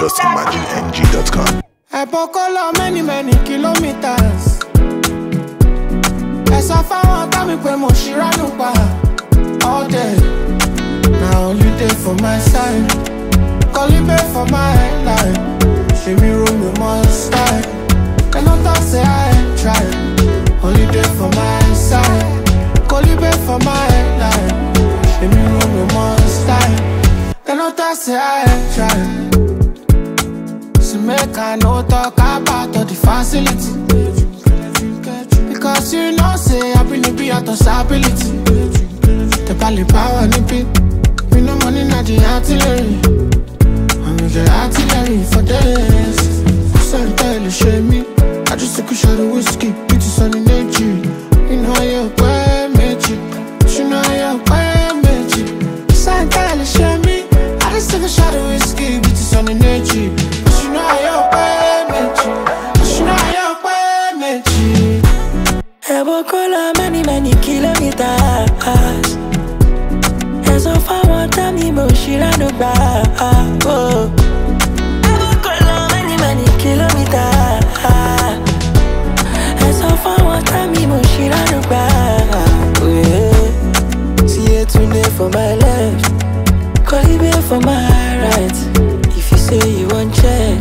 justimagineng.com. ẹ̀bùn kó lọ many many kilometres. ẹ sọ fáwọn ọ̀tá mi pé mo ṣìránù pa all day. na dey for my side Golibe for my I no talk about all the facility. Because you know, say I the be out of stability. The bally power nippy. We no money, not the artillery. I'm the artillery for this. Tell you, shame tá mi mo ṣìránù gbà. Ẹ̀bùn kó lọ many many kilometers. Ẹ̀sọ́ fáwọn tá mi mo ṣìránù gbà. See Yetunde for my left, Golibe for my right. If you say you check,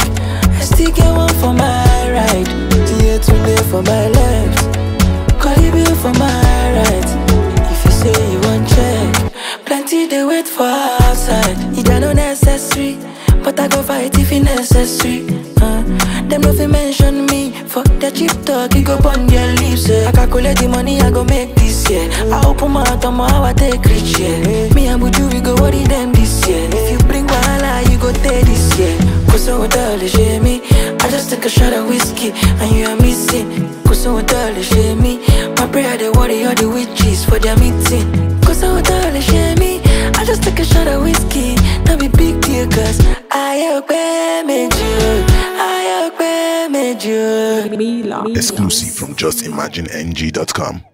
I still get one for my right. See Yetunde for my left. Golibe for my outside. It no necessary, but I go fight if it necessary. Uh, them no fi mention me for the cheap talk. It go on their lips. eh. I calculate the money I go make this year. I open my mouth, I'm how I take rich yeah. Me and Buju we go worry them this year. If you bring wahala, you go take this year. Darling, shame me. I just take a shot of whiskey and you are missing. Darling, shame me. My prayer they worry all the witches for their. Cause I am made you. I am you. Exclusive from justimagineng.com.